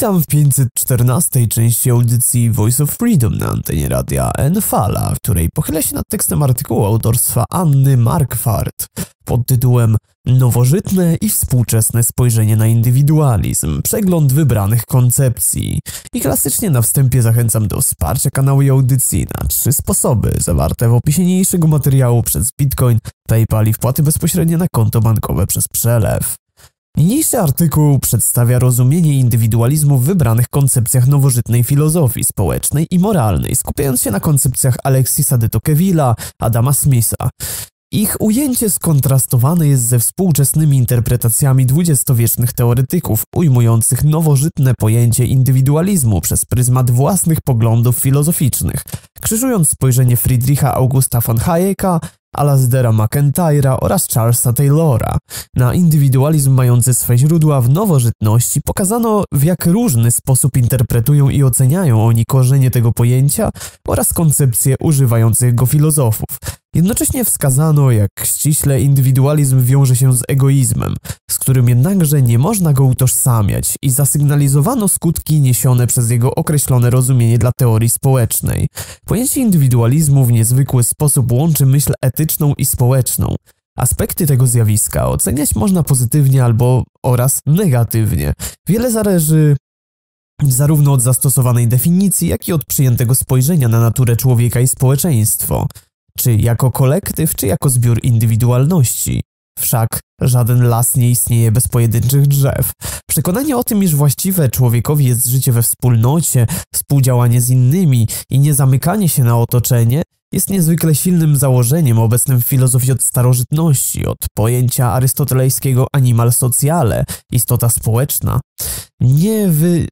Witam w 514 części audycji Voice of Freedom na antenie radia Enfala, w której pochylę się nad tekstem artykułu autorstwa Anny Markwart pod tytułem Nowożytne i współczesne spojrzenie na indywidualizm, przegląd wybranych koncepcji. I klasycznie na wstępie zachęcam do wsparcia kanału i audycji na trzy sposoby, zawarte w opisie niniejszego materiału przez Bitcoin, PayPal i wpłaty bezpośrednie na konto bankowe przez przelew. Niniejszy artykuł przedstawia rozumienie indywidualizmu w wybranych koncepcjach nowożytnej filozofii społecznej i moralnej, skupiając się na koncepcjach Alexisa de Tocqueville'a, Adama Smitha. Ich ujęcie skontrastowane jest ze współczesnymi interpretacjami dwudziestowiecznych teoretyków, ujmujących nowożytne pojęcie indywidualizmu przez pryzmat własnych poglądów filozoficznych, krzyżując spojrzenie Friedricha Augusta von Hayeka, Alasdera McIntyre'a oraz Charlesa Taylora. Na indywidualizm mający swe źródła w nowożytności pokazano, w jak różny sposób interpretują i oceniają oni korzenie tego pojęcia oraz koncepcje używających go filozofów. Jednocześnie wskazano, jak ściśle indywidualizm wiąże się z egoizmem, z którym jednakże nie można go utożsamiać i zasygnalizowano skutki niesione przez jego określone rozumienie dla teorii społecznej. Pojęcie indywidualizmu w niezwykły sposób łączy myśl etyczną i społeczną. Aspekty tego zjawiska oceniać można pozytywnie albo oraz negatywnie. Wiele zależy zarówno od zastosowanej definicji, jak i od przyjętego spojrzenia na naturę człowieka i społeczeństwo czy jako kolektyw, czy jako zbiór indywidualności. Wszak żaden las nie istnieje bez pojedynczych drzew. Przekonanie o tym, iż właściwe człowiekowi jest życie we wspólnocie, współdziałanie z innymi i nie zamykanie się na otoczenie, jest niezwykle silnym założeniem obecnym w filozofii od starożytności, od pojęcia arystotelejskiego animal sociale, istota społeczna. Nie wy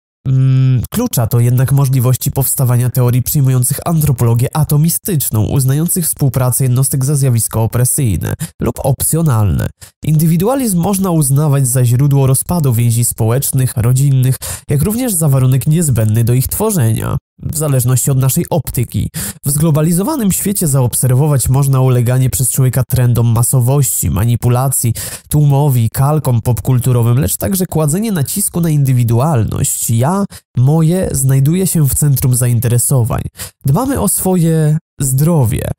klucza to jednak możliwości powstawania teorii przyjmujących antropologię atomistyczną, uznających współpracę jednostek za zjawisko opresyjne lub opcjonalne. Indywidualizm można uznawać za źródło rozpadu więzi społecznych, rodzinnych, jak również za warunek niezbędny do ich tworzenia w zależności od naszej optyki. W zglobalizowanym świecie zaobserwować można uleganie przez człowieka trendom masowości, manipulacji, tłumowi, kalkom popkulturowym, lecz także kładzenie nacisku na indywidualność. Ja, moje, znajduje się w centrum zainteresowań. Dbamy o swoje zdrowie,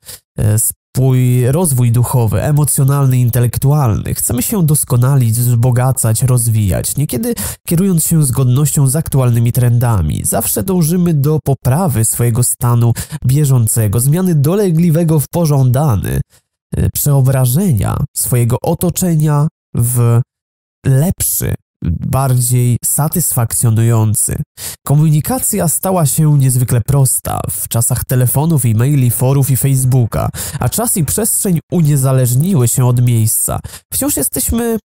swój rozwój duchowy, emocjonalny, intelektualny. Chcemy się doskonalić, wzbogacać, rozwijać, niekiedy kierując się zgodnością z aktualnymi trendami. Zawsze dążymy do poprawy swojego stanu bieżącego, zmiany dolegliwego w pożądany, e, przeobrażenia swojego otoczenia w lepszy, bardziej satysfakcjonujący. Komunikacja stała się niezwykle prosta w czasach telefonów, e-maili, forów i Facebooka, a czas i przestrzeń uniezależniły się od miejsca. Wciąż jesteśmy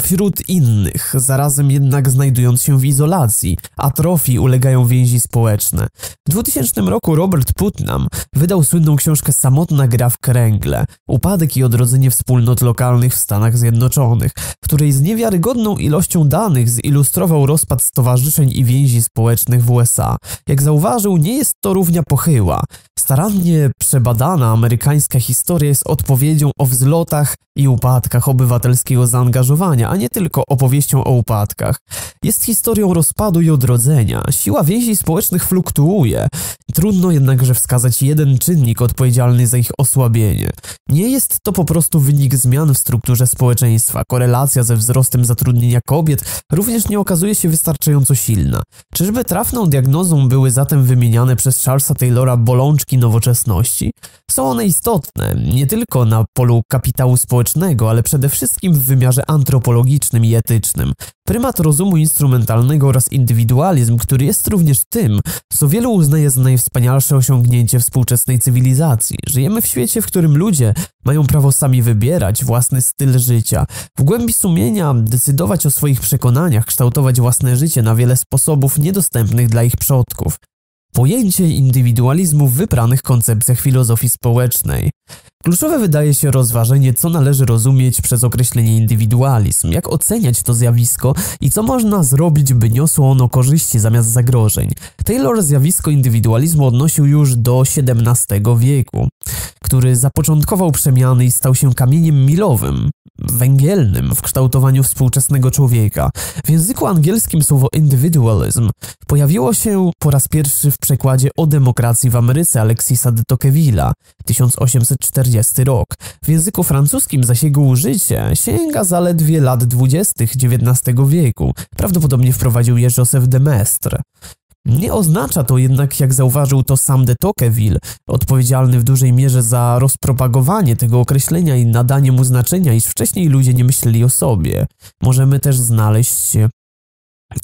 wśród innych, zarazem jednak znajdując się w izolacji, atrofii ulegają więzi społeczne. W 2000 roku Robert Putnam wydał słynną książkę Samotna gra w kręgle, upadek i odrodzenie wspólnot lokalnych w Stanach Zjednoczonych, w której z niewiarygodną ilością danych zilustrował rozpad stowarzyszeń i więzi społecznych w USA. Jak zauważył, nie jest to równia pochyła. Starannie przebadana amerykańska historia jest odpowiedzią o wzlotach i upadkach obywatelskiego zaangażowania, a nie tylko opowieścią o upadkach. Jest historią rozpadu i odrodzenia. Siła więzi społecznych fluktuuje. Trudno jednakże wskazać jeden czynnik odpowiedzialny za ich osłabienie. Nie jest to po prostu wynik zmian w strukturze społeczeństwa. Korelacja ze wzrostem zatrudnienia kobiet również nie okazuje się wystarczająco silna. Czyżby trafną diagnozą były zatem wymieniane przez Charlesa Taylora bolączki nowoczesności? Są one istotne nie tylko na polu kapitału społecznego, ale przede wszystkim w wymiarze antropologicznym i etycznym. Prymat rozumu instrumentalnego oraz indywidualizm, który jest również tym, co wielu uznaje za najwspanialsze osiągnięcie współczesnej cywilizacji. Żyjemy w świecie, w którym ludzie mają prawo sami wybierać własny styl życia, w głębi sumienia decydować o swoich przekonaniach, kształtować własne życie na wiele sposobów niedostępnych dla ich przodków. Pojęcie indywidualizmu w wybranych koncepcjach filozofii społecznej. Kluczowe wydaje się rozważenie, co należy rozumieć przez określenie indywidualizm, jak oceniać to zjawisko i co można zrobić, by niosło ono korzyści zamiast zagrożeń. Taylor zjawisko indywidualizmu odnosił już do XVII wieku, który zapoczątkował przemiany i stał się kamieniem milowym, węgielnym w kształtowaniu współczesnego człowieka. W języku angielskim słowo individualism pojawiło się po raz pierwszy w przekładzie o demokracji w Ameryce Alexisa de Tocqueville'a 1840 rok. W języku francuskim zaś jego użycie sięga zaledwie lat 20. XIX wieku. Prawdopodobnie wprowadził je Joseph de Maistre. Nie oznacza to jednak, jak zauważył to sam de Tocqueville, odpowiedzialny w dużej mierze za rozpropagowanie tego określenia i nadanie mu znaczenia, iż wcześniej ludzie nie myśleli o sobie. Możemy też znaleźć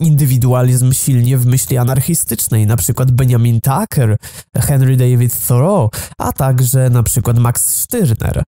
indywidualizm silnie w myśli anarchistycznej, na przykład Benjamin Tucker, Henry David Thoreau, a także na przykład Max Stirner.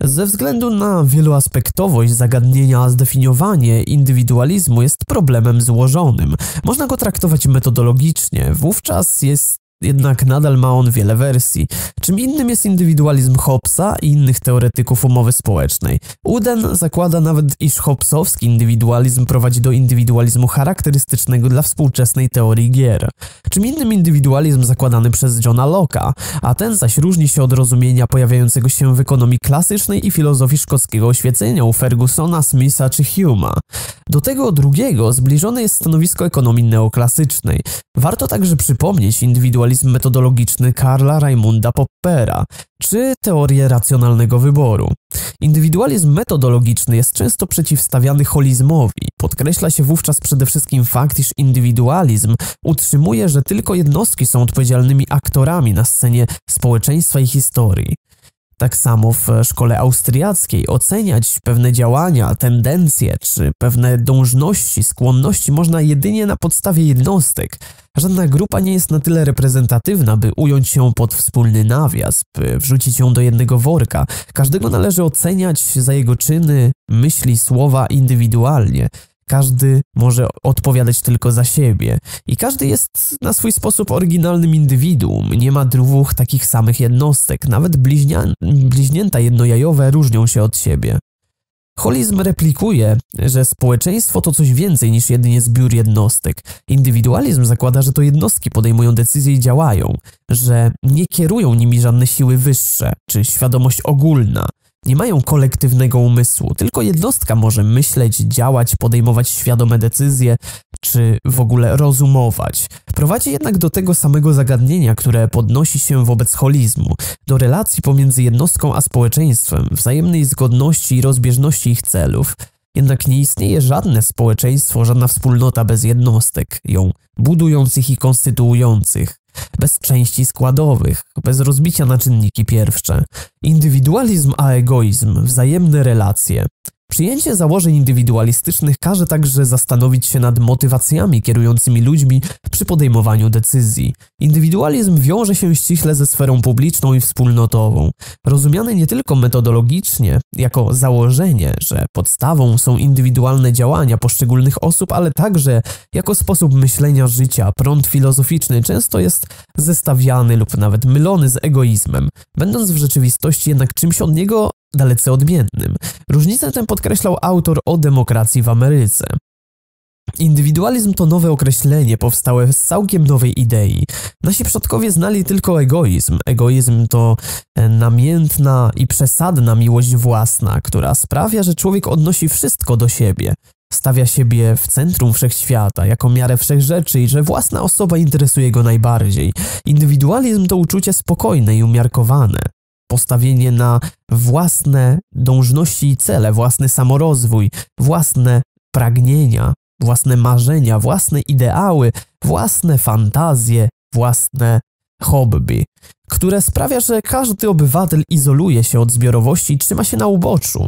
Ze względu na wieloaspektowość zagadnienia, zdefiniowanie indywidualizmu jest problemem złożonym. Można go traktować metodologicznie, wówczas jest jednak nadal ma on wiele wersji. Czym innym jest indywidualizm Hobbesa i innych teoretyków umowy społecznej. Uden zakłada nawet, iż Hobbesowski indywidualizm prowadzi do indywidualizmu charakterystycznego dla współczesnej teorii gier. Czym innym indywidualizm zakładany przez Johna Locke'a, a ten zaś różni się od rozumienia pojawiającego się w ekonomii klasycznej i filozofii szkockiego oświecenia u Fergusona, Smitha czy Huma. Do tego drugiego zbliżone jest stanowisko ekonomii neoklasycznej. Warto także przypomnieć indywidualizm metodologiczny Karla Raimunda Poppera czy teorię racjonalnego wyboru. Indywidualizm metodologiczny jest często przeciwstawiany holizmowi. Podkreśla się wówczas przede wszystkim fakt, iż indywidualizm utrzymuje, że tylko jednostki są odpowiedzialnymi aktorami na scenie społeczeństwa i historii. Tak samo w szkole austriackiej oceniać pewne działania, tendencje czy pewne dążności, skłonności można jedynie na podstawie jednostek. Żadna grupa nie jest na tyle reprezentatywna, by ująć się pod wspólny nawias, by wrzucić ją do jednego worka. Każdego należy oceniać za jego czyny, myśli, słowa indywidualnie. Każdy może odpowiadać tylko za siebie i każdy jest na swój sposób oryginalnym indywiduum. Nie ma dwóch takich samych jednostek, nawet bliźnia, bliźnięta jednojajowe różnią się od siebie. Holizm replikuje, że społeczeństwo to coś więcej niż jedynie zbiór jednostek. Indywidualizm zakłada, że to jednostki podejmują decyzje i działają, że nie kierują nimi żadne siły wyższe czy świadomość ogólna. Nie mają kolektywnego umysłu, tylko jednostka może myśleć, działać, podejmować świadome decyzje, czy w ogóle rozumować. Prowadzi jednak do tego samego zagadnienia, które podnosi się wobec holizmu, do relacji pomiędzy jednostką a społeczeństwem, wzajemnej zgodności i rozbieżności ich celów. Jednak nie istnieje żadne społeczeństwo, żadna wspólnota bez jednostek, ją budujących i konstytuujących bez części składowych, bez rozbicia na czynniki pierwsze. Indywidualizm a egoizm, wzajemne relacje. Przyjęcie założeń indywidualistycznych każe także zastanowić się nad motywacjami kierującymi ludźmi przy podejmowaniu decyzji. Indywidualizm wiąże się ściśle ze sferą publiczną i wspólnotową, rozumiany nie tylko metodologicznie, jako założenie, że podstawą są indywidualne działania poszczególnych osób, ale także jako sposób myślenia życia. Prąd filozoficzny często jest zestawiany lub nawet mylony z egoizmem, będąc w rzeczywistości jednak czymś od niego dalece odmiennym. Różnicę tę podkreślał autor o demokracji w Ameryce. Indywidualizm to nowe określenie powstałe z całkiem nowej idei. Nasi przodkowie znali tylko egoizm. Egoizm to e, namiętna i przesadna miłość własna, która sprawia, że człowiek odnosi wszystko do siebie. Stawia siebie w centrum wszechświata, jako miarę wszechrzeczy i że własna osoba interesuje go najbardziej. Indywidualizm to uczucie spokojne i umiarkowane postawienie na własne dążności i cele, własny samorozwój, własne pragnienia, własne marzenia, własne ideały, własne fantazje, własne hobby, które sprawia, że każdy obywatel izoluje się od zbiorowości i trzyma się na uboczu.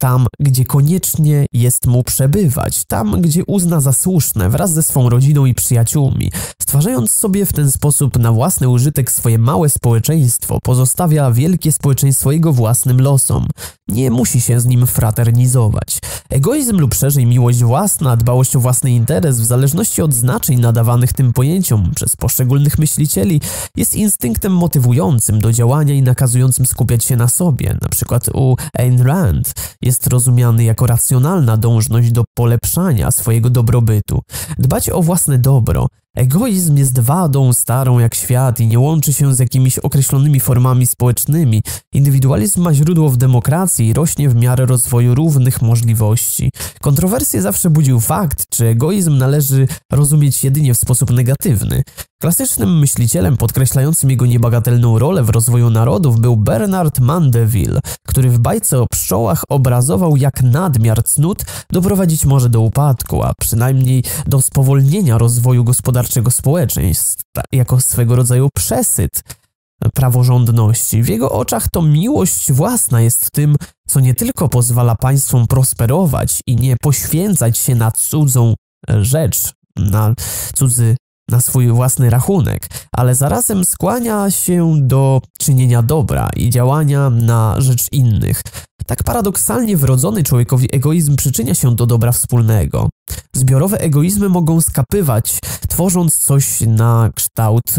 Tam, gdzie koniecznie jest mu przebywać, tam, gdzie uzna za słuszne wraz ze swą rodziną i przyjaciółmi, Stwarzając sobie w ten sposób na własny użytek swoje małe społeczeństwo, pozostawia wielkie społeczeństwo jego własnym losom. Nie musi się z nim fraternizować. Egoizm lub szerzej miłość własna, dbałość o własny interes w zależności od znaczeń nadawanych tym pojęciom przez poszczególnych myślicieli jest instynktem motywującym do działania i nakazującym skupiać się na sobie. Na przykład u Ayn Rand jest rozumiany jako racjonalna dążność do polepszania swojego dobrobytu. Dbać o własne dobro Egoizm jest wadą starą jak świat i nie łączy się z jakimiś określonymi formami społecznymi. Indywidualizm ma źródło w demokracji i rośnie w miarę rozwoju równych możliwości. Kontrowersje zawsze budził fakt, czy egoizm należy rozumieć jedynie w sposób negatywny. Klasycznym myślicielem podkreślającym jego niebagatelną rolę w rozwoju narodów był Bernard Mandeville, który w bajce o pszczołach obrazował jak nadmiar cnót doprowadzić może do upadku, a przynajmniej do spowolnienia rozwoju gospodarczego społeczeństw, jako swego rodzaju przesyt praworządności. W jego oczach to miłość własna jest tym, co nie tylko pozwala państwom prosperować i nie poświęcać się na cudzą rzecz, na cudzy na swój własny rachunek, ale zarazem skłania się do czynienia dobra i działania na rzecz innych. Tak paradoksalnie wrodzony człowiekowi egoizm przyczynia się do dobra wspólnego. Zbiorowe egoizmy mogą skapywać, tworząc coś na kształt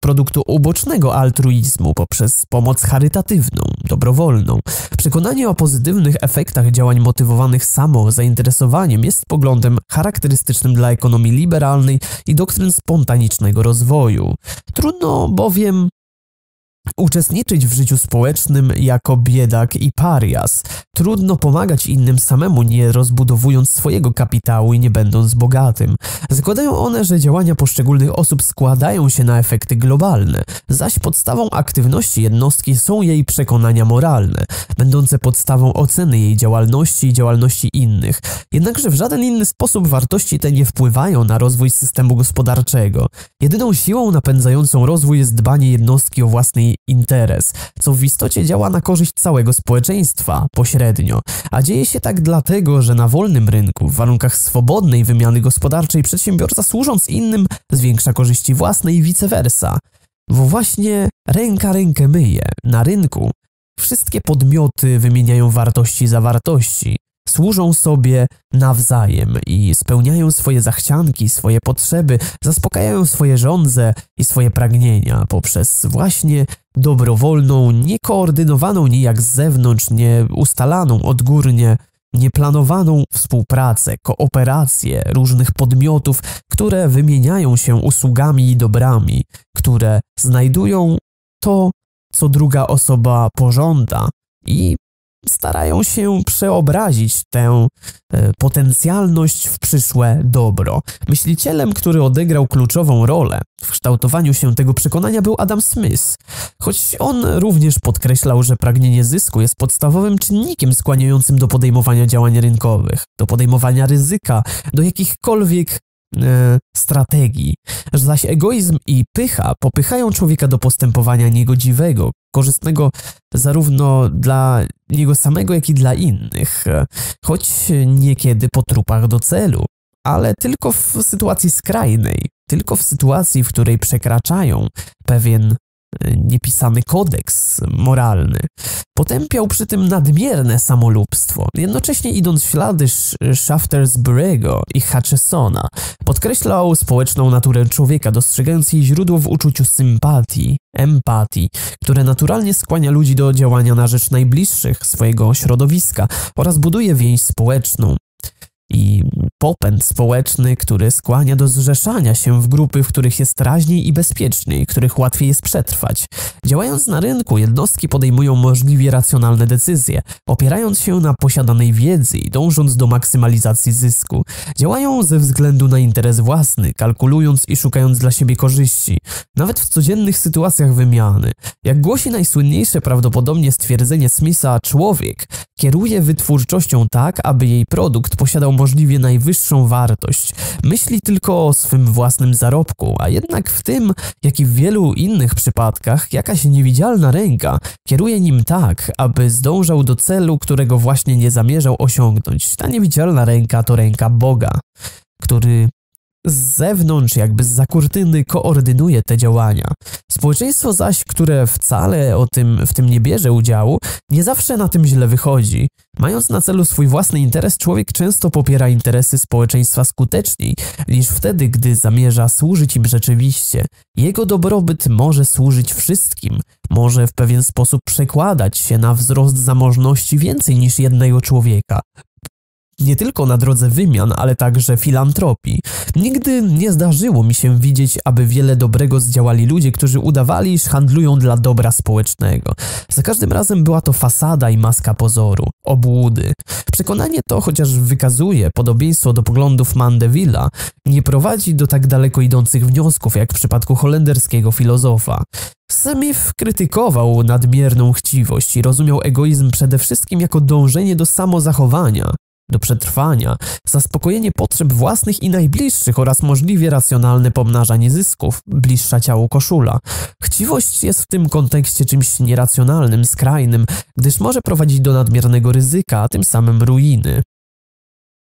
produktu ubocznego altruizmu poprzez pomoc charytatywną, dobrowolną. Przekonanie o pozytywnych efektach działań motywowanych samo zainteresowaniem jest poglądem charakterystycznym dla ekonomii liberalnej i doktryn spontanicznego rozwoju. Trudno bowiem Uczestniczyć w życiu społecznym jako biedak i parias. Trudno pomagać innym samemu, nie rozbudowując swojego kapitału i nie będąc bogatym. Zakładają one, że działania poszczególnych osób składają się na efekty globalne, zaś podstawą aktywności jednostki są jej przekonania moralne, będące podstawą oceny jej działalności i działalności innych. Jednakże w żaden inny sposób wartości te nie wpływają na rozwój systemu gospodarczego. Jedyną siłą napędzającą rozwój jest dbanie jednostki o własnej interes, co w istocie działa na korzyść całego społeczeństwa pośrednio, a dzieje się tak dlatego, że na wolnym rynku, w warunkach swobodnej wymiany gospodarczej, przedsiębiorca służąc innym zwiększa korzyści własne i vice versa. Bo właśnie ręka rękę myje. Na rynku wszystkie podmioty wymieniają wartości za wartości, służą sobie nawzajem i spełniają swoje zachcianki, swoje potrzeby, zaspokajają swoje żądze i swoje pragnienia poprzez właśnie dobrowolną, niekoordynowaną nijak z zewnątrz, nie ustalaną odgórnie, nieplanowaną współpracę, kooperację różnych podmiotów, które wymieniają się usługami i dobrami, które znajdują to, co druga osoba pożąda i starają się przeobrazić tę e, potencjalność w przyszłe dobro. Myślicielem, który odegrał kluczową rolę w kształtowaniu się tego przekonania był Adam Smith, choć on również podkreślał, że pragnienie zysku jest podstawowym czynnikiem skłaniającym do podejmowania działań rynkowych, do podejmowania ryzyka, do jakichkolwiek strategii, zaś egoizm i pycha popychają człowieka do postępowania niegodziwego, korzystnego zarówno dla niego samego, jak i dla innych, choć niekiedy po trupach do celu, ale tylko w sytuacji skrajnej, tylko w sytuacji, w której przekraczają pewien niepisany kodeks moralny. Potępiał przy tym nadmierne samolubstwo, jednocześnie idąc w ślady Shaftersbury'ego i Hutchesona. Podkreślał społeczną naturę człowieka, dostrzegając jej źródło w uczuciu sympatii, empatii, które naturalnie skłania ludzi do działania na rzecz najbliższych swojego środowiska oraz buduje więź społeczną i popęd społeczny, który skłania do zrzeszania się w grupy, w których jest raźniej i bezpieczniej, których łatwiej jest przetrwać. Działając na rynku, jednostki podejmują możliwie racjonalne decyzje, opierając się na posiadanej wiedzy i dążąc do maksymalizacji zysku. Działają ze względu na interes własny, kalkulując i szukając dla siebie korzyści, nawet w codziennych sytuacjach wymiany. Jak głosi najsłynniejsze prawdopodobnie stwierdzenie Smitha, człowiek kieruje wytwórczością tak, aby jej produkt posiadał możliwie najwyższą wartość. Myśli tylko o swym własnym zarobku, a jednak w tym, jak i w wielu innych przypadkach, jakaś niewidzialna ręka kieruje nim tak, aby zdążał do celu, którego właśnie nie zamierzał osiągnąć. Ta niewidzialna ręka to ręka Boga, który z zewnątrz, jakby z kurtyny, koordynuje te działania. Społeczeństwo zaś, które wcale o tym, w tym nie bierze udziału, nie zawsze na tym źle wychodzi. Mając na celu swój własny interes, człowiek często popiera interesy społeczeństwa skuteczniej niż wtedy, gdy zamierza służyć im rzeczywiście. Jego dobrobyt może służyć wszystkim, może w pewien sposób przekładać się na wzrost zamożności więcej niż jednego człowieka nie tylko na drodze wymian, ale także filantropii. Nigdy nie zdarzyło mi się widzieć, aby wiele dobrego zdziałali ludzie, którzy udawali, iż handlują dla dobra społecznego. Za każdym razem była to fasada i maska pozoru, obłudy. Przekonanie to, chociaż wykazuje podobieństwo do poglądów Mandevilla, nie prowadzi do tak daleko idących wniosków jak w przypadku holenderskiego filozofa. Smith krytykował nadmierną chciwość i rozumiał egoizm przede wszystkim jako dążenie do samozachowania do przetrwania, zaspokojenie potrzeb własnych i najbliższych oraz możliwie racjonalne pomnażanie zysków, bliższa ciału koszula. Chciwość jest w tym kontekście czymś nieracjonalnym, skrajnym, gdyż może prowadzić do nadmiernego ryzyka, a tym samym ruiny.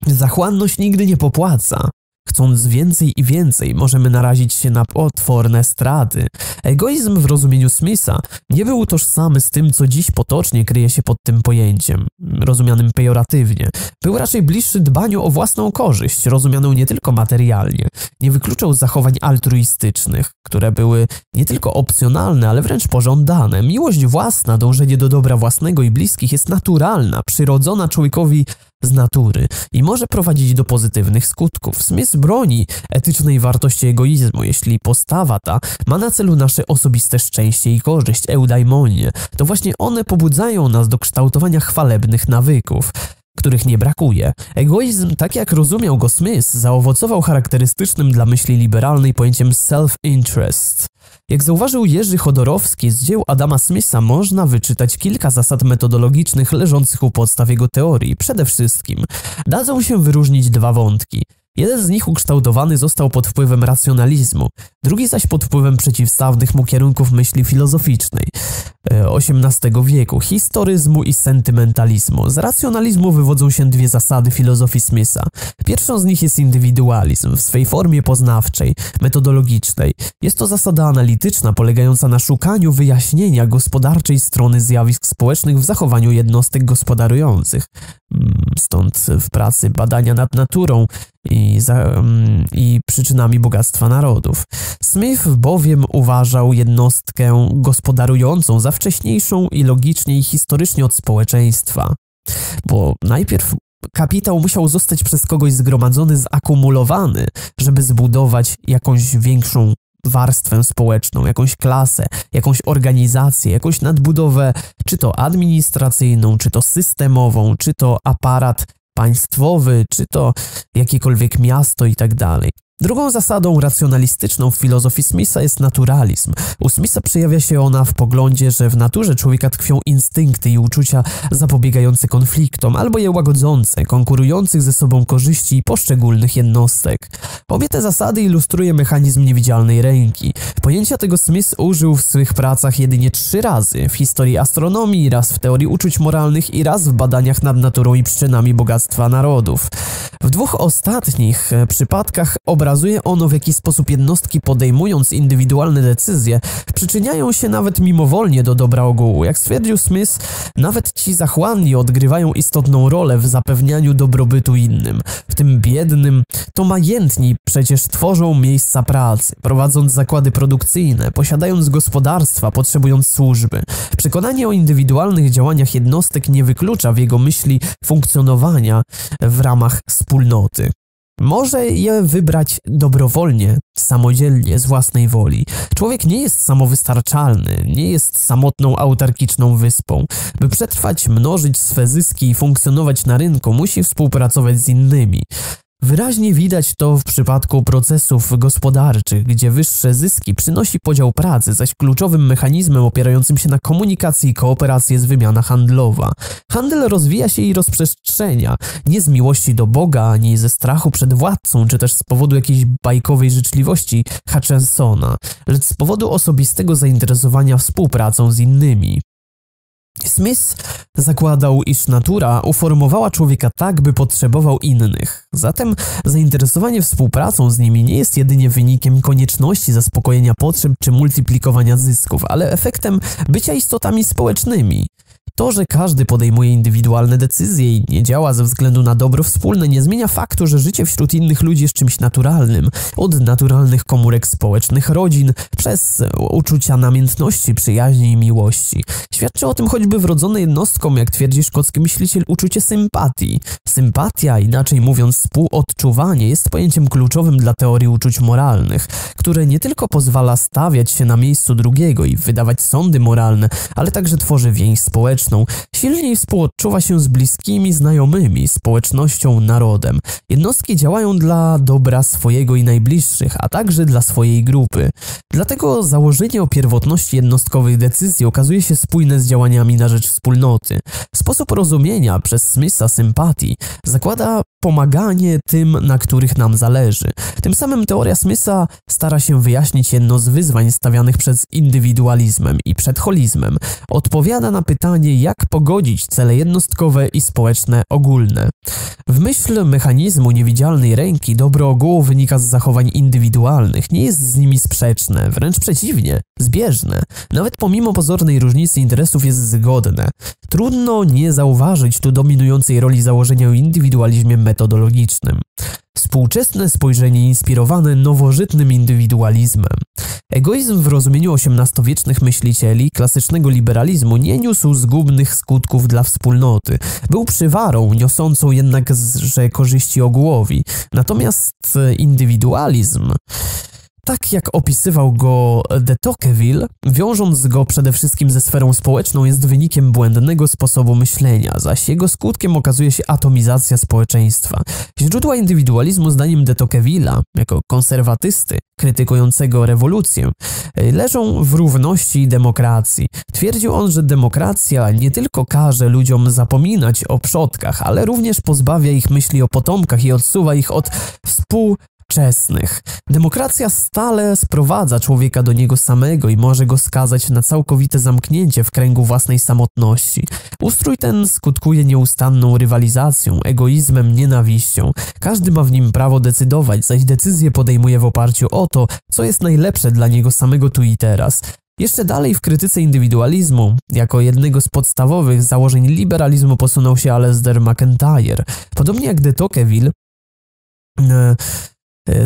Zachłanność nigdy nie popłaca. Chcąc więcej i więcej, możemy narazić się na potworne straty. Egoizm w rozumieniu Smitha nie był tożsamy z tym, co dziś potocznie kryje się pod tym pojęciem, rozumianym pejoratywnie. Był raczej bliższy dbaniu o własną korzyść, rozumianą nie tylko materialnie. Nie wykluczał zachowań altruistycznych, które były nie tylko opcjonalne, ale wręcz pożądane. Miłość własna, dążenie do dobra własnego i bliskich jest naturalna, przyrodzona człowiekowi z natury i może prowadzić do pozytywnych skutków. Smith broni etycznej wartości egoizmu, jeśli postawa ta ma na celu nasze osobiste szczęście i korzyść, eudaimonie, to właśnie one pobudzają nas do kształtowania chwalebnych nawyków których nie brakuje. Egoizm, tak jak rozumiał go Smith, zaowocował charakterystycznym dla myśli liberalnej pojęciem self-interest. Jak zauważył Jerzy Chodorowski, z dzieł Adama Smitha można wyczytać kilka zasad metodologicznych leżących u podstaw jego teorii. Przede wszystkim dadzą się wyróżnić dwa wątki. Jeden z nich ukształtowany został pod wpływem racjonalizmu, drugi zaś pod wpływem przeciwstawnych mu kierunków myśli filozoficznej XVIII e, wieku, historyzmu i sentymentalizmu. Z racjonalizmu wywodzą się dwie zasady filozofii Smitha. Pierwszą z nich jest indywidualizm w swej formie poznawczej, metodologicznej. Jest to zasada analityczna polegająca na szukaniu wyjaśnienia gospodarczej strony zjawisk społecznych w zachowaniu jednostek gospodarujących. Mm, stąd w pracy badania nad naturą i, za, mm, i przyczynami bogactwa narodów. Smith bowiem uważał jednostkę gospodarującą za wcześniejszą i logicznie i historycznie od społeczeństwa. Bo najpierw kapitał musiał zostać przez kogoś zgromadzony, zakumulowany, żeby zbudować jakąś większą warstwę społeczną, jakąś klasę, jakąś organizację, jakąś nadbudowę, czy to administracyjną, czy to systemową, czy to aparat państwowy, czy to jakiekolwiek miasto i tak dalej. Drugą zasadą racjonalistyczną w filozofii Smitha jest naturalizm. U Smitha przejawia się ona w poglądzie, że w naturze człowieka tkwią instynkty i uczucia zapobiegające konfliktom albo je łagodzące, konkurujących ze sobą korzyści poszczególnych jednostek. Obie te zasady ilustruje mechanizm niewidzialnej ręki. Pojęcia tego Smith użył w swych pracach jedynie trzy razy w historii astronomii, raz w teorii uczuć moralnych i raz w badaniach nad naturą i przyczynami bogactwa narodów. W dwóch ostatnich e, przypadkach obrazuje ono w jaki sposób jednostki podejmując indywidualne decyzje przyczyniają się nawet mimowolnie do dobra ogółu. Jak stwierdził Smith, nawet ci zachłanni odgrywają istotną rolę w zapewnianiu dobrobytu innym. W tym biednym, to majętni przecież tworzą miejsca pracy, prowadząc zakłady produkcyjne, posiadając gospodarstwa, potrzebując służby. Przekonanie o indywidualnych działaniach jednostek nie wyklucza w jego myśli funkcjonowania w ramach wspólnoty. Może je wybrać dobrowolnie, samodzielnie, z własnej woli. Człowiek nie jest samowystarczalny, nie jest samotną autarkiczną wyspą. By przetrwać, mnożyć swe zyski i funkcjonować na rynku, musi współpracować z innymi. Wyraźnie widać to w przypadku procesów gospodarczych, gdzie wyższe zyski przynosi podział pracy, zaś kluczowym mechanizmem opierającym się na komunikacji i kooperacji jest wymiana handlowa. Handel rozwija się i rozprzestrzenia, nie z miłości do Boga, ani ze strachu przed władcą, czy też z powodu jakiejś bajkowej życzliwości Hutchinsona, lecz z powodu osobistego zainteresowania współpracą z innymi. Smith zakładał, iż natura uformowała człowieka tak, by potrzebował innych. Zatem zainteresowanie współpracą z nimi nie jest jedynie wynikiem konieczności zaspokojenia potrzeb czy multiplikowania zysków, ale efektem bycia istotami społecznymi. To, że każdy podejmuje indywidualne decyzje i nie działa ze względu na dobro wspólne, nie zmienia faktu, że życie wśród innych ludzi jest czymś naturalnym. Od naturalnych komórek społecznych rodzin, przez uczucia namiętności, przyjaźni i miłości. Świadczy o tym choćby wrodzone jednostkom, jak twierdzi szkocki myśliciel, uczucie sympatii. Sympatia, inaczej mówiąc współodczuwanie, jest pojęciem kluczowym dla teorii uczuć moralnych, które nie tylko pozwala stawiać się na miejscu drugiego i wydawać sądy moralne, ale także tworzy więź społeczną społeczną, silniej współodczuwa się z bliskimi znajomymi, społecznością, narodem. Jednostki działają dla dobra swojego i najbliższych, a także dla swojej grupy. Dlatego założenie o pierwotności jednostkowych decyzji okazuje się spójne z działaniami na rzecz wspólnoty. Sposób rozumienia przez Smitha sympatii zakłada pomaganie tym, na których nam zależy. Tym samym teoria Smitha stara się wyjaśnić jedno z wyzwań stawianych przez indywidualizmem i przed holizmem. Odpowiada na pytanie, jak pogodzić cele jednostkowe i społeczne ogólne. W myśl mechanizmu niewidzialnej ręki dobro ogółu wynika z zachowań indywidualnych, nie jest z nimi sprzeczne, wręcz przeciwnie, zbieżne. Nawet pomimo pozornej różnicy interesów jest zgodne. Trudno nie zauważyć tu dominującej roli założenia o indywidualizmie metodologicznym. Współczesne spojrzenie inspirowane nowożytnym indywidualizmem. Egoizm w rozumieniu XVIII-wiecznych myślicieli klasycznego liberalizmu nie niósł zgubnych skutków dla wspólnoty. Był przywarą, niosącą jednakże korzyści ogółowi. Natomiast indywidualizm tak jak opisywał go de Tocqueville, wiążąc go przede wszystkim ze sferą społeczną, jest wynikiem błędnego sposobu myślenia, zaś jego skutkiem okazuje się atomizacja społeczeństwa. Źródła indywidualizmu, zdaniem de Tocqueville'a, jako konserwatysty krytykującego rewolucję, leżą w równości i demokracji. Twierdził on, że demokracja nie tylko każe ludziom zapominać o przodkach, ale również pozbawia ich myśli o potomkach i odsuwa ich od współ wczesnych. Demokracja stale sprowadza człowieka do niego samego i może go skazać na całkowite zamknięcie w kręgu własnej samotności. Ustrój ten skutkuje nieustanną rywalizacją, egoizmem, nienawiścią. Każdy ma w nim prawo decydować, zaś decyzje podejmuje w oparciu o to, co jest najlepsze dla niego samego tu i teraz. Jeszcze dalej w krytyce indywidualizmu, jako jednego z podstawowych założeń liberalizmu posunął się Alasdair MacIntyre. Podobnie jak de Tocqueville, e,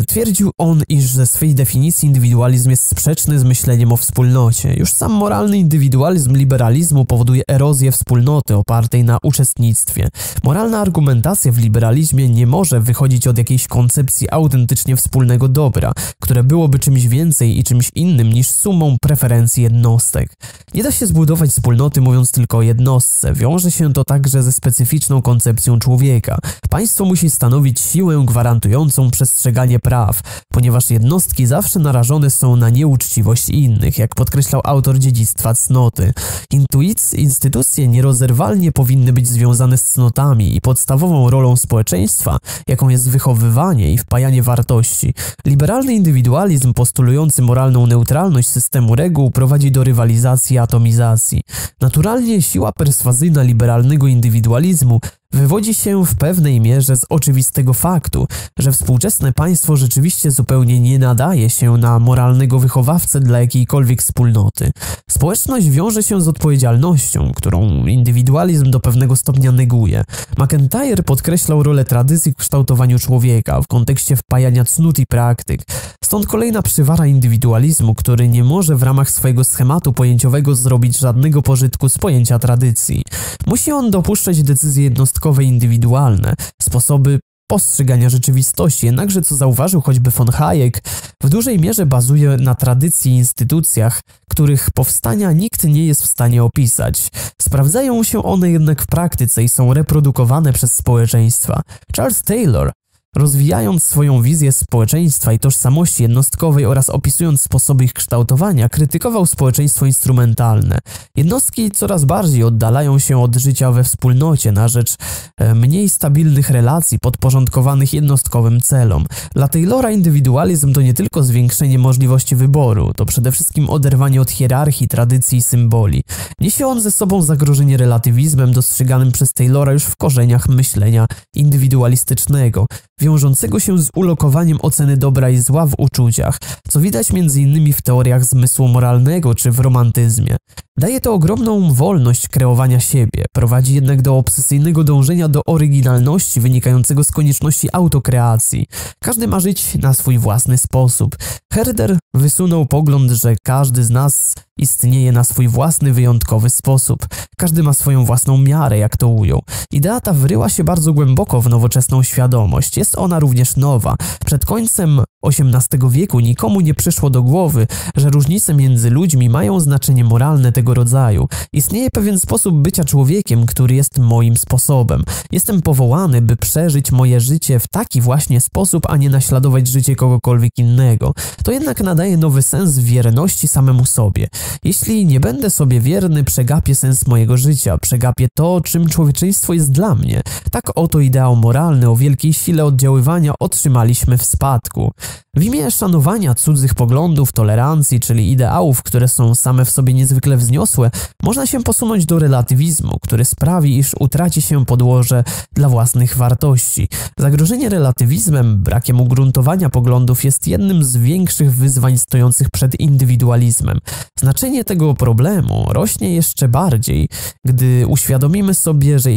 twierdził on, iż ze swej definicji indywidualizm jest sprzeczny z myśleniem o wspólnocie. Już sam moralny indywidualizm liberalizmu powoduje erozję wspólnoty opartej na uczestnictwie. Moralna argumentacja w liberalizmie nie może wychodzić od jakiejś koncepcji autentycznie wspólnego dobra, które byłoby czymś więcej i czymś innym niż sumą preferencji jednostek. Nie da się zbudować wspólnoty mówiąc tylko o jednostce. Wiąże się to także ze specyficzną koncepcją człowieka. Państwo musi stanowić siłę gwarantującą przestrzeganie praw, ponieważ jednostki zawsze narażone są na nieuczciwość innych, jak podkreślał autor dziedzictwa cnoty. Intuic instytucje nierozerwalnie powinny być związane z cnotami i podstawową rolą społeczeństwa, jaką jest wychowywanie i wpajanie wartości. Liberalny indywidualizm postulujący moralną neutralność systemu reguł prowadzi do rywalizacji i atomizacji. Naturalnie siła perswazyjna liberalnego indywidualizmu wywodzi się w pewnej mierze z oczywistego faktu, że współczesne państwo rzeczywiście zupełnie nie nadaje się na moralnego wychowawcę dla jakiejkolwiek wspólnoty. Społeczność wiąże się z odpowiedzialnością, którą indywidualizm do pewnego stopnia neguje. McIntyre podkreślał rolę tradycji w kształtowaniu człowieka w kontekście wpajania cnót i praktyk. Stąd kolejna przywara indywidualizmu, który nie może w ramach swojego schematu pojęciowego zrobić żadnego pożytku z pojęcia tradycji. Musi on dopuszczać decyzje jednostkowe indywidualne, sposoby postrzegania rzeczywistości. Jednakże, co zauważył choćby von Hayek, w dużej mierze bazuje na tradycji i instytucjach, których powstania nikt nie jest w stanie opisać. Sprawdzają się one jednak w praktyce i są reprodukowane przez społeczeństwa. Charles Taylor Rozwijając swoją wizję społeczeństwa i tożsamości jednostkowej oraz opisując sposoby ich kształtowania, krytykował społeczeństwo instrumentalne. Jednostki coraz bardziej oddalają się od życia we wspólnocie na rzecz e, mniej stabilnych relacji podporządkowanych jednostkowym celom. Dla Taylora indywidualizm to nie tylko zwiększenie możliwości wyboru, to przede wszystkim oderwanie od hierarchii, tradycji i symboli. Niesie on ze sobą zagrożenie relatywizmem dostrzeganym przez Taylora już w korzeniach myślenia indywidualistycznego wiążącego się z ulokowaniem oceny dobra i zła w uczuciach, co widać m.in. w teoriach zmysłu moralnego czy w romantyzmie. Daje to ogromną wolność kreowania siebie, prowadzi jednak do obsesyjnego dążenia do oryginalności wynikającego z konieczności autokreacji. Każdy ma żyć na swój własny sposób. Herder wysunął pogląd, że każdy z nas istnieje na swój własny, wyjątkowy sposób. Każdy ma swoją własną miarę, jak to ujął. Idea ta wryła się bardzo głęboko w nowoczesną świadomość. Jest ona również nowa. Przed końcem XVIII wieku nikomu nie przyszło do głowy, że różnice między ludźmi mają znaczenie moralne tego rodzaju. Istnieje pewien sposób bycia człowiekiem, który jest moim sposobem. Jestem powołany, by przeżyć moje życie w taki właśnie sposób, a nie naśladować życie kogokolwiek innego. To jednak nadaje nowy sens wierności samemu sobie. Jeśli nie będę sobie wierny, przegapię sens mojego życia, przegapię to, czym człowieczeństwo jest dla mnie. Tak oto ideał moralny o wielkiej sile oddziaływania otrzymaliśmy w spadku. W imię szanowania cudzych poglądów, tolerancji, czyli ideałów, które są same w sobie niezwykle wzniosłe, można się posunąć do relatywizmu, który sprawi, iż utraci się podłoże dla własnych wartości. Zagrożenie relatywizmem, brakiem ugruntowania poglądów jest jednym z większych wyzwań stojących przed indywidualizmem. Znaczenie tego problemu rośnie jeszcze bardziej, gdy uświadomimy sobie, że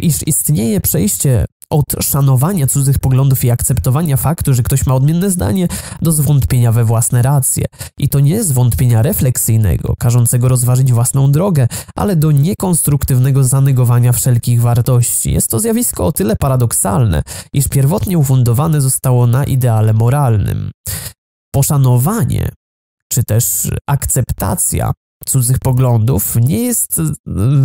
iż istnieje przejście od szanowania cudzych poglądów i akceptowania faktu, że ktoś ma odmienne zdanie, do zwątpienia we własne racje. I to nie zwątpienia refleksyjnego, każącego rozważyć własną drogę, ale do niekonstruktywnego zanegowania wszelkich wartości. Jest to zjawisko o tyle paradoksalne, iż pierwotnie ufundowane zostało na ideale moralnym. Poszanowanie czy też akceptacja cudzych poglądów nie jest e,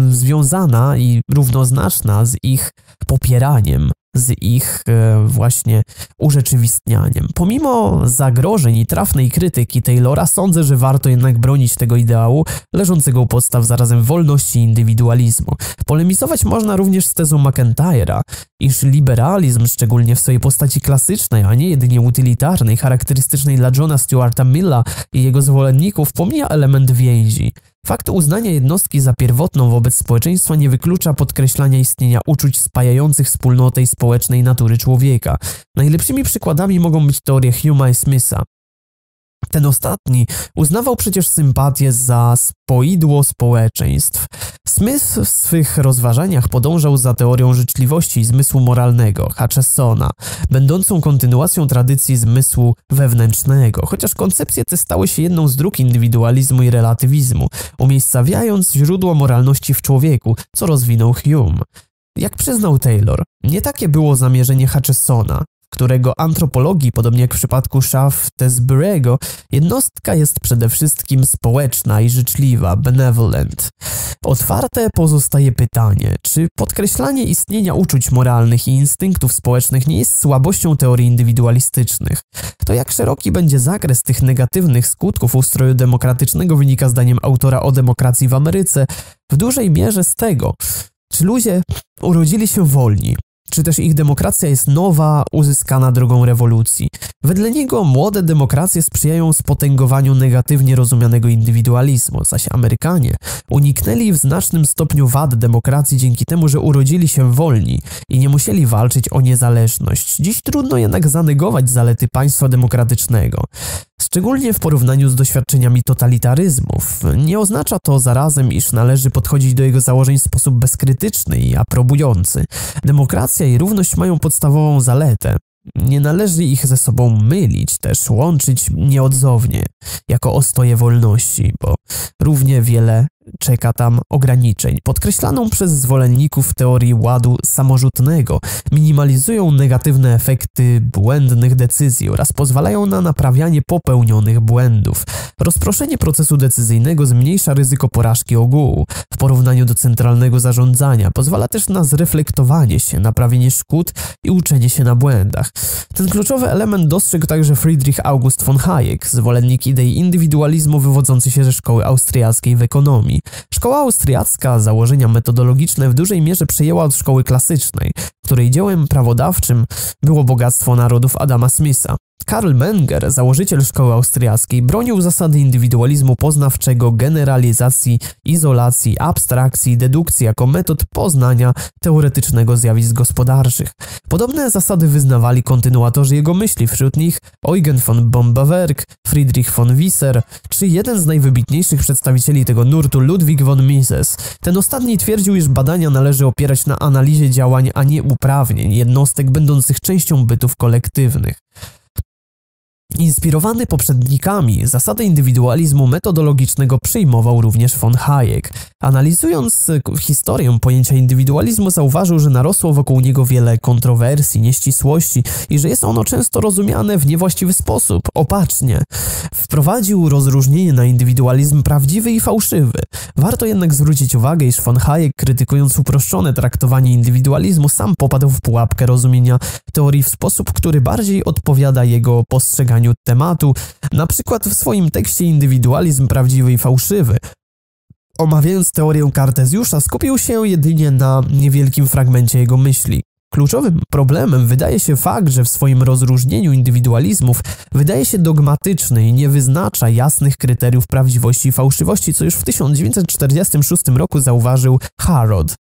związana i równoznaczna z ich popieraniem z ich e, właśnie urzeczywistnianiem. Pomimo zagrożeń i trafnej krytyki Taylora, sądzę, że warto jednak bronić tego ideału leżącego u podstaw zarazem wolności i indywidualizmu. Polemizować można również z tezą McIntyre'a, iż liberalizm, szczególnie w swojej postaci klasycznej, a nie jedynie utylitarnej, charakterystycznej dla Johna Stuarta Milla i jego zwolenników, pomija element więzi. Fakt uznania jednostki za pierwotną wobec społeczeństwa nie wyklucza podkreślania istnienia uczuć spajających wspólnotę i społecznej natury człowieka. Najlepszymi przykładami mogą być teorie Huma i Smitha. Ten ostatni uznawał przecież sympatię za spoidło społeczeństw. Smith w swych rozważaniach podążał za teorią życzliwości i zmysłu moralnego Hutchesona, będącą kontynuacją tradycji zmysłu wewnętrznego, chociaż koncepcje te stały się jedną z dróg indywidualizmu i relatywizmu, umiejscawiając źródło moralności w człowieku, co rozwinął Hume. Jak przyznał Taylor, nie takie było zamierzenie Hutchesona którego antropologii, podobnie jak w przypadku Shaftesbury'ego, jednostka jest przede wszystkim społeczna i życzliwa, benevolent. Otwarte pozostaje pytanie, czy podkreślanie istnienia uczuć moralnych i instynktów społecznych nie jest słabością teorii indywidualistycznych? To jak szeroki będzie zakres tych negatywnych skutków ustroju demokratycznego wynika zdaniem autora o demokracji w Ameryce w dużej mierze z tego, czy ludzie urodzili się wolni, czy też ich demokracja jest nowa, uzyskana drogą rewolucji. Wedle niego młode demokracje sprzyjają spotęgowaniu negatywnie rozumianego indywidualizmu, zaś Amerykanie uniknęli w znacznym stopniu wad demokracji dzięki temu, że urodzili się wolni i nie musieli walczyć o niezależność. Dziś trudno jednak zanegować zalety państwa demokratycznego szczególnie w porównaniu z doświadczeniami totalitaryzmów. Nie oznacza to zarazem, iż należy podchodzić do jego założeń w sposób bezkrytyczny i aprobujący. Demokracja i równość mają podstawową zaletę. Nie należy ich ze sobą mylić, też łączyć nieodzownie, jako ostoje wolności, bo równie wiele czeka tam ograniczeń, podkreślaną przez zwolenników teorii ładu samorzutnego, minimalizują negatywne efekty błędnych decyzji oraz pozwalają na naprawianie popełnionych błędów. Rozproszenie procesu decyzyjnego zmniejsza ryzyko porażki ogółu w porównaniu do centralnego zarządzania, pozwala też na zreflektowanie się, naprawienie szkód i uczenie się na błędach. Ten kluczowy element dostrzegł także Friedrich August von Hayek, zwolennik idei indywidualizmu wywodzący się ze szkoły austriackiej w ekonomii. Szkoła austriacka założenia metodologiczne w dużej mierze przejęła od szkoły klasycznej, której dziełem prawodawczym było bogactwo narodów Adama Smitha. Karl Menger, założyciel szkoły austriackiej, bronił zasady indywidualizmu poznawczego, generalizacji, izolacji, abstrakcji, dedukcji jako metod poznania teoretycznego zjawisk gospodarczych. Podobne zasady wyznawali kontynuatorzy jego myśli, wśród nich Eugen von Bombawerk, Friedrich von Wisser, czy jeden z najwybitniejszych przedstawicieli tego nurtu Ludwig von Mises. Ten ostatni twierdził, iż badania należy opierać na analizie działań, a nie uprawnień jednostek będących częścią bytów kolektywnych. Inspirowany poprzednikami, zasady indywidualizmu metodologicznego przyjmował również von Hayek. Analizując historię pojęcia indywidualizmu, zauważył, że narosło wokół niego wiele kontrowersji, nieścisłości i że jest ono często rozumiane w niewłaściwy sposób, opacznie. Wprowadził rozróżnienie na indywidualizm prawdziwy i fałszywy. Warto jednak zwrócić uwagę, iż von Hayek, krytykując uproszczone traktowanie indywidualizmu, sam popadł w pułapkę rozumienia teorii w sposób, który bardziej odpowiada jego postrzeganiu tematu, na przykład w swoim tekście Indywidualizm prawdziwy i fałszywy. Omawiając teorię Kartezjusza, skupił się jedynie na niewielkim fragmencie jego myśli. Kluczowym problemem wydaje się fakt, że w swoim rozróżnieniu indywidualizmów wydaje się dogmatyczny i nie wyznacza jasnych kryteriów prawdziwości i fałszywości, co już w 1946 roku zauważył Harrod.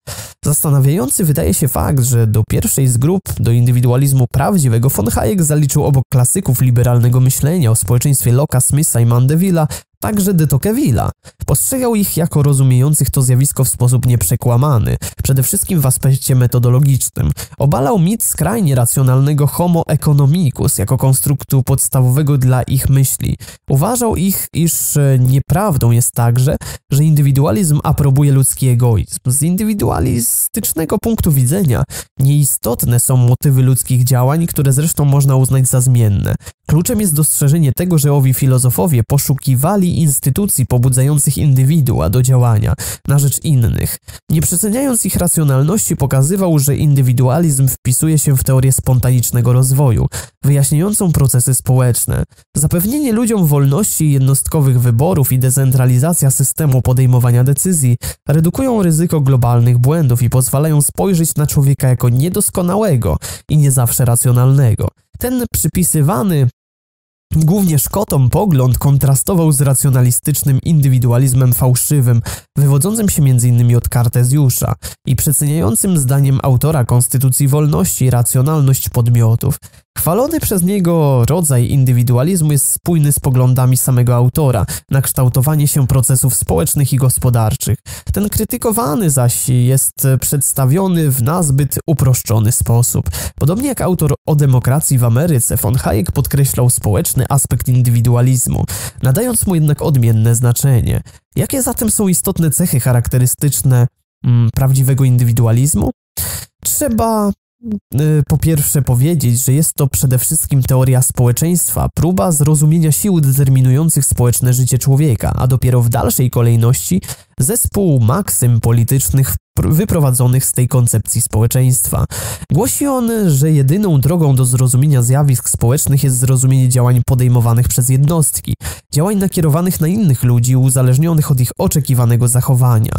Zastanawiający wydaje się fakt, że do pierwszej z grup, do indywidualizmu prawdziwego, von Hayek zaliczył obok klasyków liberalnego myślenia o społeczeństwie Locke'a, Smitha i Mandeville'a także de Tocqueville'a. Postrzegał ich jako rozumiejących to zjawisko w sposób nieprzekłamany, przede wszystkim w aspekcie metodologicznym. Obalał mit skrajnie racjonalnego homo economicus jako konstruktu podstawowego dla ich myśli. Uważał ich, iż e, nieprawdą jest także, że indywidualizm aprobuje ludzki egoizm. Z indywidualistycznego punktu widzenia nieistotne są motywy ludzkich działań, które zresztą można uznać za zmienne. Kluczem jest dostrzeżenie tego, że owi filozofowie poszukiwali instytucji pobudzających indywidua do działania na rzecz innych. Nie przeceniając ich racjonalności, pokazywał, że indywidualizm wpisuje się w teorię spontanicznego rozwoju, wyjaśniającą procesy społeczne. Zapewnienie ludziom wolności jednostkowych wyborów i decentralizacja systemu podejmowania decyzji redukują ryzyko globalnych błędów i pozwalają spojrzeć na człowieka jako niedoskonałego i nie zawsze racjonalnego. Ten przypisywany Głównie Szkotom pogląd kontrastował z racjonalistycznym indywidualizmem fałszywym, wywodzącym się m.in. od Kartezjusza i przeceniającym zdaniem autora Konstytucji Wolności racjonalność podmiotów. Chwalony przez niego rodzaj indywidualizmu jest spójny z poglądami samego autora na kształtowanie się procesów społecznych i gospodarczych. Ten krytykowany zaś jest przedstawiony w nazbyt uproszczony sposób. Podobnie jak autor o demokracji w Ameryce, von Hayek podkreślał społeczny aspekt indywidualizmu, nadając mu jednak odmienne znaczenie. Jakie zatem są istotne cechy charakterystyczne mm, prawdziwego indywidualizmu? Trzeba po pierwsze powiedzieć, że jest to przede wszystkim teoria społeczeństwa, próba zrozumienia sił determinujących społeczne życie człowieka, a dopiero w dalszej kolejności zespół maksym politycznych wyprowadzonych z tej koncepcji społeczeństwa. Głosi on, że jedyną drogą do zrozumienia zjawisk społecznych jest zrozumienie działań podejmowanych przez jednostki, działań nakierowanych na innych ludzi, uzależnionych od ich oczekiwanego zachowania.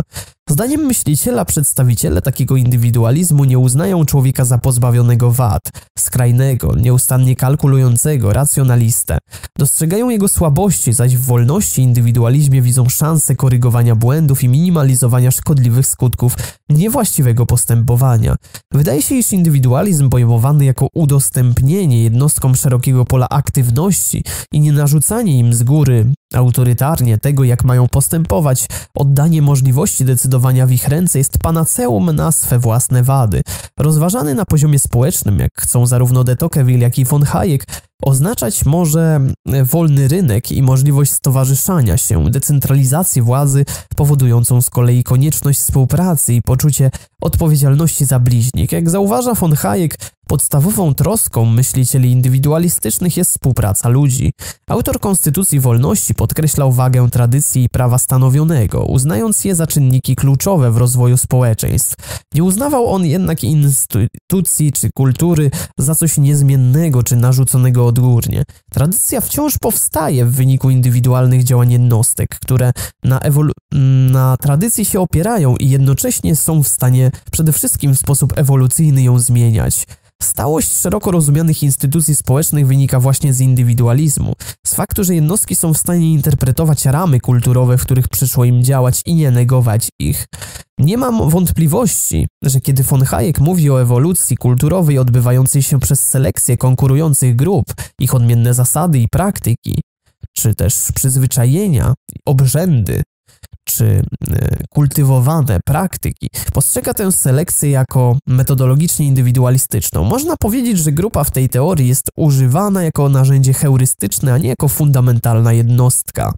Zdaniem myśliciela przedstawiciele takiego indywidualizmu nie uznają człowieka za pozbawionego wad, skrajnego, nieustannie kalkulującego, racjonalistę. Dostrzegają jego słabości, zaś w wolności indywidualizmie widzą szansę korygowania błędów i minimalizowania szkodliwych skutków niewłaściwego postępowania. Wydaje się, iż indywidualizm pojmowany jako udostępnienie jednostkom szerokiego pola aktywności i nie narzucanie im z góry autorytarnie tego, jak mają postępować, oddanie możliwości decydowania w ich ręce jest panaceum na swe własne wady. Rozważany na poziomie społecznym, jak chcą zarówno de Tocqueville, jak i von Hayek, Oznaczać może wolny rynek i możliwość stowarzyszania się, decentralizację władzy, powodującą z kolei konieczność współpracy i poczucie odpowiedzialności za bliźnich. Jak zauważa von Hayek, Podstawową troską myślicieli indywidualistycznych jest współpraca ludzi. Autor Konstytucji Wolności podkreślał wagę tradycji i prawa stanowionego, uznając je za czynniki kluczowe w rozwoju społeczeństw. Nie uznawał on jednak instytucji czy kultury za coś niezmiennego czy narzuconego odgórnie. Tradycja wciąż powstaje w wyniku indywidualnych działań jednostek, które na, na tradycji się opierają i jednocześnie są w stanie przede wszystkim w sposób ewolucyjny ją zmieniać. Stałość szeroko rozumianych instytucji społecznych wynika właśnie z indywidualizmu, z faktu, że jednostki są w stanie interpretować ramy kulturowe, w których przyszło im działać i nie negować ich. Nie mam wątpliwości, że kiedy von Hayek mówi o ewolucji kulturowej odbywającej się przez selekcję konkurujących grup, ich odmienne zasady i praktyki, czy też przyzwyczajenia, obrzędy, czy e, kultywowane praktyki, postrzega tę selekcję jako metodologicznie indywidualistyczną. Można powiedzieć, że grupa w tej teorii jest używana jako narzędzie heurystyczne, a nie jako fundamentalna jednostka.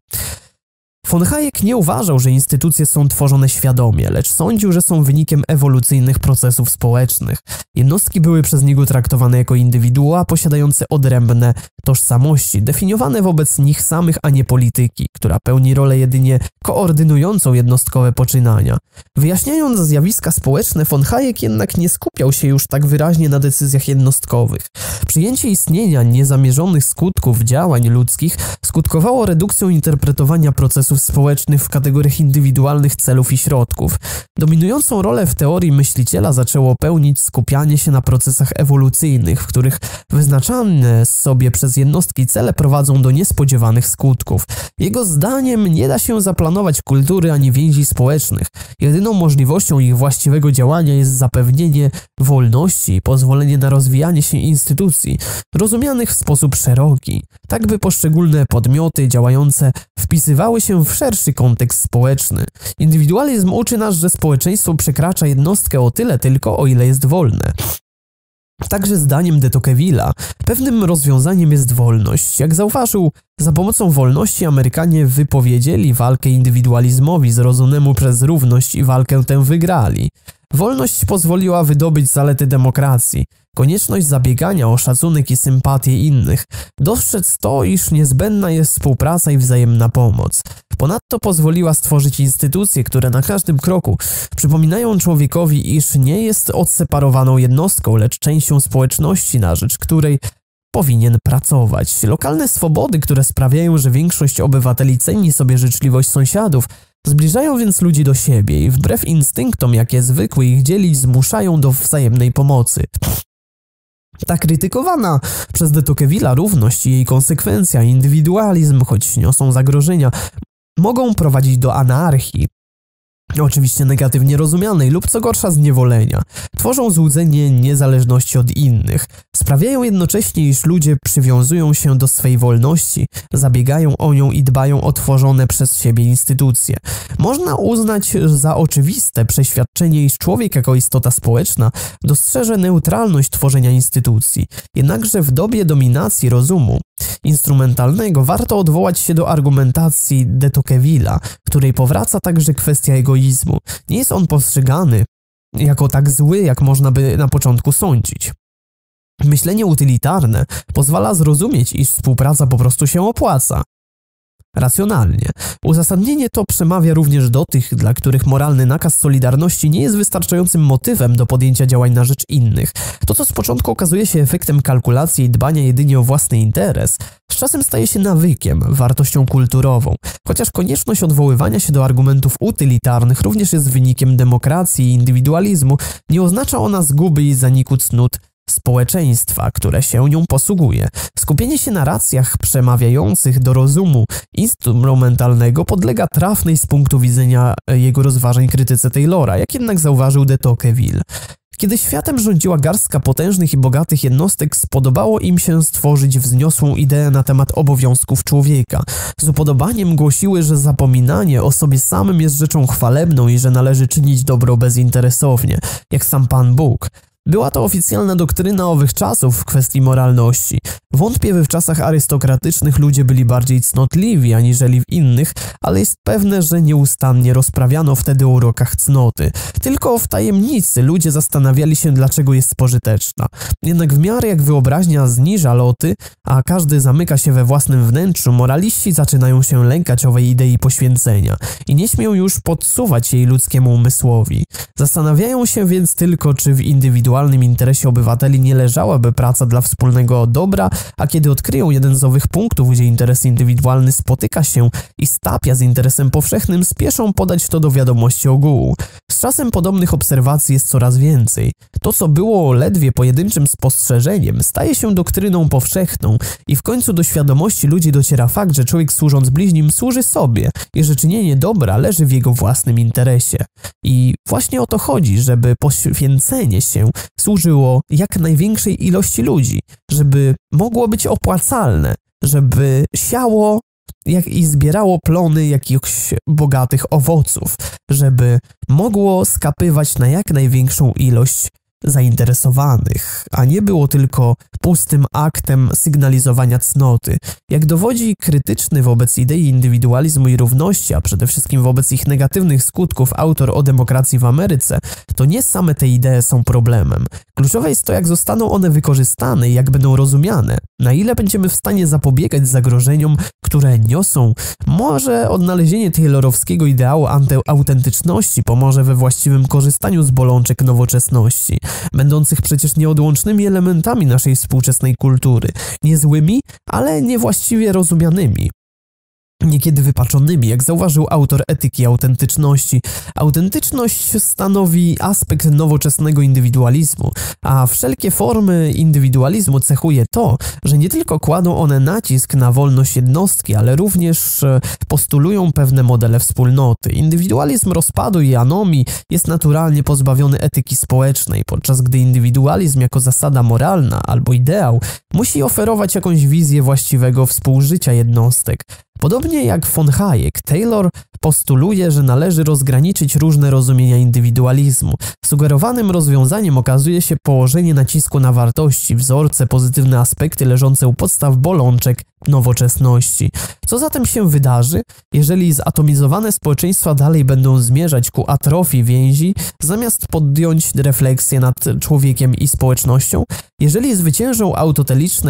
Von Hayek nie uważał, że instytucje są tworzone świadomie, lecz sądził, że są wynikiem ewolucyjnych procesów społecznych. Jednostki były przez niego traktowane jako indywidua posiadające odrębne tożsamości, definiowane wobec nich samych, a nie polityki, która pełni rolę jedynie koordynującą jednostkowe poczynania. Wyjaśniając zjawiska społeczne, von Hayek jednak nie skupiał się już tak wyraźnie na decyzjach jednostkowych. Przyjęcie istnienia niezamierzonych skutków działań ludzkich skutkowało redukcją interpretowania społecznych w kategoriach indywidualnych celów i środków. Dominującą rolę w teorii myśliciela zaczęło pełnić skupianie się na procesach ewolucyjnych, w których wyznaczane sobie przez jednostki cele prowadzą do niespodziewanych skutków. Jego zdaniem nie da się zaplanować kultury ani więzi społecznych. Jedyną możliwością ich właściwego działania jest zapewnienie wolności i pozwolenie na rozwijanie się instytucji, rozumianych w sposób szeroki, tak by poszczególne podmioty działające wpisywały się w szerszy kontekst społeczny. Indywidualizm uczy nas, że społeczeństwo przekracza jednostkę o tyle tylko, o ile jest wolne. Także zdaniem de Tocqueville'a pewnym rozwiązaniem jest wolność. Jak zauważył, za pomocą wolności Amerykanie wypowiedzieli walkę indywidualizmowi zrozumionemu przez równość i walkę tę wygrali. Wolność pozwoliła wydobyć zalety demokracji, konieczność zabiegania o szacunek i sympatię innych, dostrzec to, iż niezbędna jest współpraca i wzajemna pomoc. Ponadto pozwoliła stworzyć instytucje, które na każdym kroku przypominają człowiekowi, iż nie jest odseparowaną jednostką, lecz częścią społeczności, na rzecz której powinien pracować. Lokalne swobody, które sprawiają, że większość obywateli ceni sobie życzliwość sąsiadów, Zbliżają więc ludzi do siebie i wbrew instynktom, jakie zwykły ich dzieli, zmuszają do wzajemnej pomocy. Ta krytykowana przez de Tocqueville'a równość i jej konsekwencja, indywidualizm, choć niosą zagrożenia, mogą prowadzić do anarchii, oczywiście negatywnie rozumianej lub co gorsza zniewolenia, tworzą złudzenie niezależności od innych, sprawiają jednocześnie, iż ludzie przywiązują się do swej wolności, zabiegają o nią i dbają o tworzone przez siebie instytucje. Można uznać za oczywiste przeświadczenie, iż człowiek jako istota społeczna dostrzeże neutralność tworzenia instytucji, jednakże w dobie dominacji rozumu instrumentalnego warto odwołać się do argumentacji de Tocqueville'a, której powraca także kwestia egoizmu. Nie jest on postrzegany jako tak zły, jak można by na początku sądzić. Myślenie utylitarne pozwala zrozumieć, iż współpraca po prostu się opłaca racjonalnie. Uzasadnienie to przemawia również do tych, dla których moralny nakaz solidarności nie jest wystarczającym motywem do podjęcia działań na rzecz innych. To, co z początku okazuje się efektem kalkulacji i dbania jedynie o własny interes, z czasem staje się nawykiem, wartością kulturową. Chociaż konieczność odwoływania się do argumentów utylitarnych również jest wynikiem demokracji i indywidualizmu, nie oznacza ona zguby i zaniku cnót społeczeństwa, które się nią posługuje. Skupienie się na racjach przemawiających do rozumu instrumentalnego podlega trafnej z punktu widzenia jego rozważań krytyce Taylora, jak jednak zauważył de Tocqueville. Kiedy światem rządziła garstka potężnych i bogatych jednostek, spodobało im się stworzyć wzniosłą ideę na temat obowiązków człowieka. Z upodobaniem głosiły, że zapominanie o sobie samym jest rzeczą chwalebną i że należy czynić dobro bezinteresownie, jak sam Pan Bóg. Była to oficjalna doktryna owych czasów w kwestii moralności. Wątpię, by w czasach arystokratycznych ludzie byli bardziej cnotliwi aniżeli w innych, ale jest pewne, że nieustannie rozprawiano wtedy o urokach cnoty. Tylko w tajemnicy ludzie zastanawiali się, dlaczego jest pożyteczna. Jednak w miarę jak wyobraźnia zniża loty, a każdy zamyka się we własnym wnętrzu, moraliści zaczynają się lękać owej idei poświęcenia i nie śmią już podsuwać jej ludzkiemu umysłowi. Zastanawiają się więc tylko, czy w indywidualnym interesie obywateli nie leżałaby praca dla wspólnego dobra, a kiedy odkryją jeden z owych punktów, gdzie interes indywidualny spotyka się i stapia z interesem powszechnym, spieszą podać to do wiadomości ogółu. Z czasem podobnych obserwacji jest coraz więcej. To, co było ledwie pojedynczym spostrzeżeniem, staje się doktryną powszechną i w końcu do świadomości ludzi dociera fakt, że człowiek służąc bliźnim służy sobie i że czynienie dobra leży w jego własnym interesie. I właśnie o to chodzi, żeby poświęcenie się służyło jak największej ilości ludzi, żeby mogło być opłacalne, żeby siało jak i zbierało plony jakichś bogatych owoców, żeby mogło skapywać na jak największą ilość zainteresowanych, a nie było tylko pustym aktem sygnalizowania cnoty. Jak dowodzi krytyczny wobec idei indywidualizmu i równości, a przede wszystkim wobec ich negatywnych skutków autor o demokracji w Ameryce, to nie same te idee są problemem. Kluczowe jest to, jak zostaną one wykorzystane i jak będą rozumiane. Na ile będziemy w stanie zapobiegać zagrożeniom, które niosą. Może odnalezienie taylorowskiego ideału antyautentyczności pomoże we właściwym korzystaniu z bolączek nowoczesności będących przecież nieodłącznymi elementami naszej współczesnej kultury, niezłymi, ale niewłaściwie rozumianymi niekiedy wypaczonymi, jak zauważył autor etyki autentyczności. Autentyczność stanowi aspekt nowoczesnego indywidualizmu, a wszelkie formy indywidualizmu cechuje to, że nie tylko kładą one nacisk na wolność jednostki, ale również e, postulują pewne modele wspólnoty. Indywidualizm rozpadu i anomii jest naturalnie pozbawiony etyki społecznej, podczas gdy indywidualizm jako zasada moralna albo ideał musi oferować jakąś wizję właściwego współżycia jednostek. Podobnie jak von Hayek, Taylor postuluje, że należy rozgraniczyć różne rozumienia indywidualizmu. Sugerowanym rozwiązaniem okazuje się położenie nacisku na wartości, wzorce, pozytywne aspekty leżące u podstaw bolączek nowoczesności. Co zatem się wydarzy, jeżeli zatomizowane społeczeństwa dalej będą zmierzać ku atrofii więzi, zamiast podjąć refleksję nad człowiekiem i społecznością? Jeżeli zwyciężą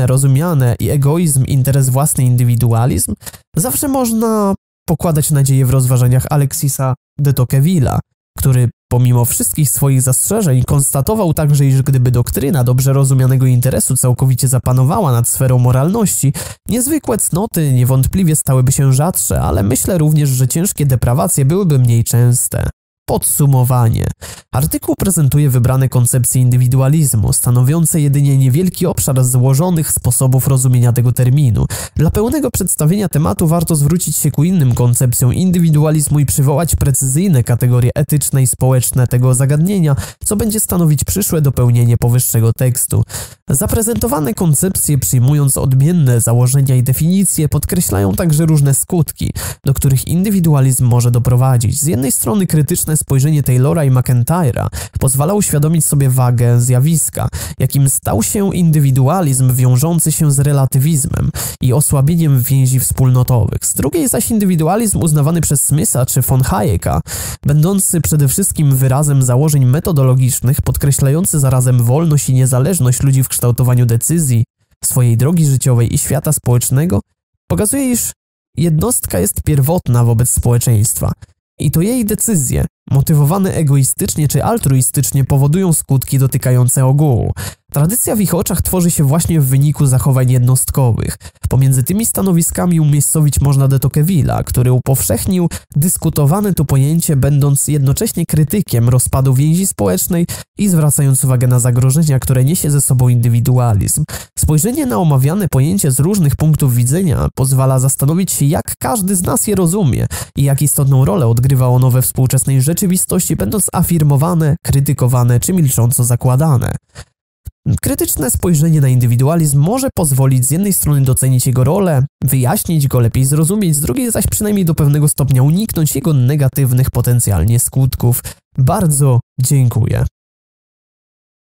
rozumiane i egoizm, interes własny indywidualizm, zawsze można pokładać nadzieję w rozważaniach Alexisa de Tocqueville'a, który pomimo wszystkich swoich zastrzeżeń konstatował także, iż gdyby doktryna dobrze rozumianego interesu całkowicie zapanowała nad sferą moralności, niezwykłe cnoty niewątpliwie stałyby się rzadsze, ale myślę również, że ciężkie deprawacje byłyby mniej częste. Podsumowanie. Artykuł prezentuje wybrane koncepcje indywidualizmu, stanowiące jedynie niewielki obszar złożonych sposobów rozumienia tego terminu. Dla pełnego przedstawienia tematu warto zwrócić się ku innym koncepcjom indywidualizmu i przywołać precyzyjne kategorie etyczne i społeczne tego zagadnienia, co będzie stanowić przyszłe dopełnienie powyższego tekstu. Zaprezentowane koncepcje, przyjmując odmienne założenia i definicje, podkreślają także różne skutki, do których indywidualizm może doprowadzić. Z jednej strony krytyczne spojrzenie Taylora i McIntyre'a pozwala uświadomić sobie wagę zjawiska, jakim stał się indywidualizm wiążący się z relatywizmem i osłabieniem więzi wspólnotowych. Z drugiej zaś indywidualizm uznawany przez Smitha czy von Hayeka, będący przede wszystkim wyrazem założeń metodologicznych, podkreślający zarazem wolność i niezależność ludzi w kształtowaniu decyzji, swojej drogi życiowej i świata społecznego, pokazuje, iż jednostka jest pierwotna wobec społeczeństwa i to jej decyzje, motywowane egoistycznie czy altruistycznie, powodują skutki dotykające ogółu. Tradycja w ich oczach tworzy się właśnie w wyniku zachowań jednostkowych. Pomiędzy tymi stanowiskami umiejscowić można de Tocqueville'a, który upowszechnił dyskutowane tu pojęcie, będąc jednocześnie krytykiem rozpadu więzi społecznej i zwracając uwagę na zagrożenia, które niesie ze sobą indywidualizm. Spojrzenie na omawiane pojęcie z różnych punktów widzenia pozwala zastanowić się, jak każdy z nas je rozumie i jak istotną rolę odgrywa ono we współczesnej rzeczywistości, będąc afirmowane, krytykowane czy milcząco zakładane. Krytyczne spojrzenie na indywidualizm może pozwolić z jednej strony docenić jego rolę, wyjaśnić go, lepiej zrozumieć, z drugiej zaś przynajmniej do pewnego stopnia uniknąć jego negatywnych potencjalnie skutków. Bardzo dziękuję.